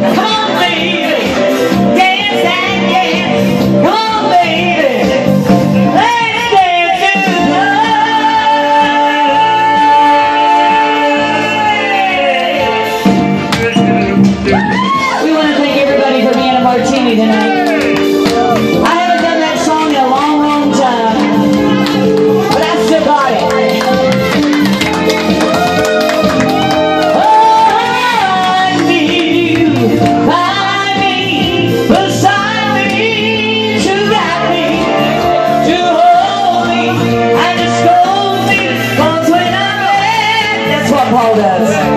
Come on! Valdez.